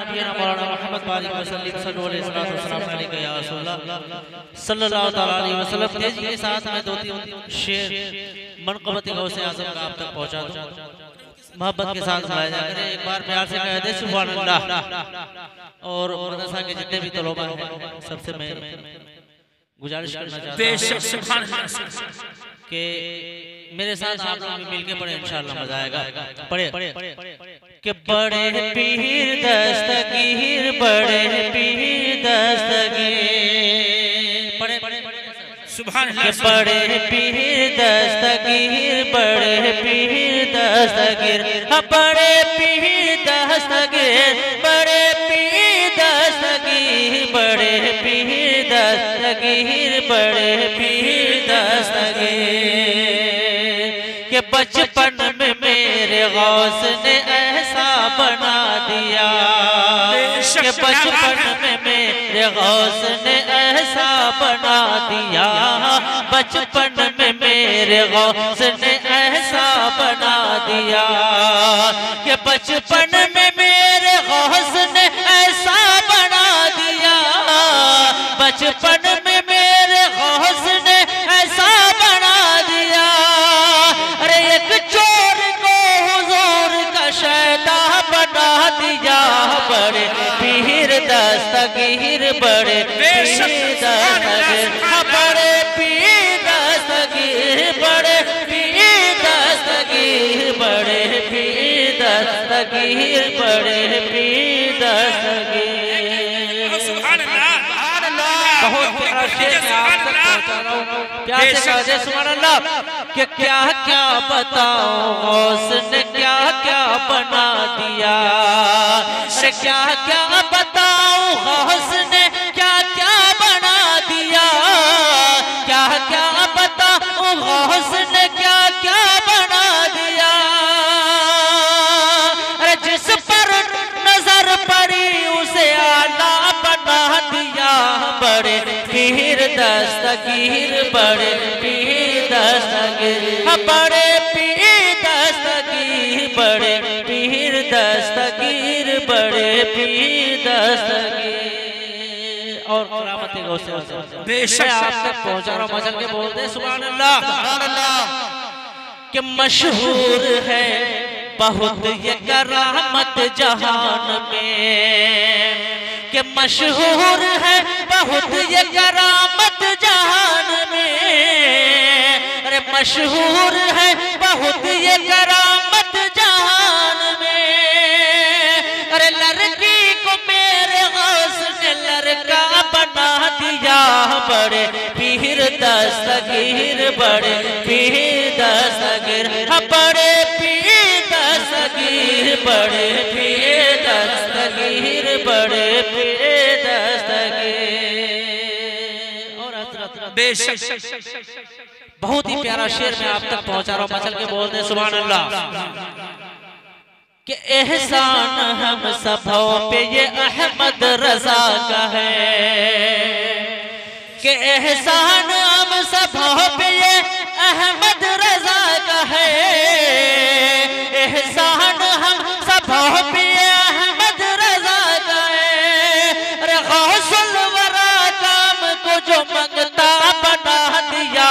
नबीना मौलाना मोहम्मद बारिक वसल्लम सल्लल्लाहु अलैहि या रसूलल्लाह सल्लल्लाहु तआला अलैहि वसल्लम तेज़ी के साथ मैं दो तीन शेर मनकबत गौसे आज़म का आप तक पहुँचा दूँ मोहब्बत के साथ सुनाया जा करे एक बार प्यार से कह दे सुभान अल्लाह और मदरसा के जितने भी तलबा हैं सबसे मैं गुजारिश करना चाहता हूँ बेशक सुभान अल्लाह कि मेरे साथ आप लोग मिलके पढ़े इंशाल्लाह मज़ा आएगा पढ़े कि बड़े पीर दस्तगीर बड़े पीर दस्तगीर। पढ़े सुभान कि बड़े पीर दस्तगीर बड़े पीर दस्तगीर। हाँ, बड़े पीर दस्तगीर बड़े पीर दस्तगीर बड़े पीर दस्तगीर बड़े पीर दस्तगीर। के बचपन में मेरे गौस ने बचपन में मेरे गौस ने ऐसा बना दिया। बचपन में मेरे गौस ने ऐसा बना दिया कि बचपन में मेरे गौस ने ऐसा बना दिया। बचपन में मेरे गौस ने ऐसा बना दिया। अरे एक चोर को हुजूर का शैता बना दिया। बड़े दस्तगीर बड़े दस्तगीर हाँ, बड़े पीर दस्तगीर बड़े पीर दस्तगीर बड़े पीर दस्तगीर बड़े सुभान अल्लाह बहुत प्यारा शेर मैं आप तक पहुँचा रहा हूँ। प्यार से कहा सुभान अल्लाह कि क्या क्या बताऊँ उसने क्या क्या बना दिया। अरे क्या क्या बताऊँ? गौस ने क्या क्या बना दिया? क्या क्या बताऊँ? गौस ने क्या क्या बना दिया? अरे जिस पर नज़र पड़ी, उसे आला बना दिया। बड़े पीर दस्तगीर, बड़े पीर दस्तगीर। बड़े पीर दस्तगीर बड़े पीर दस्तगीर बड़े पीर दस्तगीर। और बेशक। आप तक पहुँचा रहा के बोलते अल्लाह सुभान कि मशहूर है बहुत ये करामत जहान में। कि मशहूर है बहुत ये करामत जहान में। अरे मशहूर है बहुत बड़े पीर दस्तगीर बड़े पीर दस्तगीर हाँ, बड़े पीर दस्तगीर बड़े पीर दस्तगीर बड़े पीर दस्तगीर। और बेशक। बहुत ही प्यारा शेर मैं आप तक पहुँचा रहा हूँ मचल के बोलते हैं सुभान अल्लाह कि एहसान हम सबों पे ये अहमद रजा का है। कि एहसान हम सबों पे ये अहमद रजा का है एहसान हम सबों पे ये अहमद रजा का है अरे गौसल वरा काम को जो मंगता बना दिया,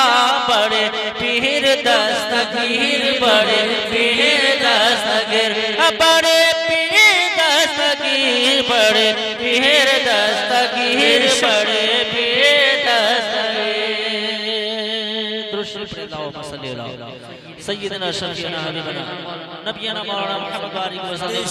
बड़े पीर दस्तगीर, बड़े पीर दस्तगीर, बड़े पीर दस्तगीर, बड़े पीर दस्तगीर, बड़े दुरुस्त पढ़े अल्लाहुम्मा सल्ली अला सय्यिदना शफीना हबीबना नबियना मौलाना मुहम्मद बारिक वसल्लम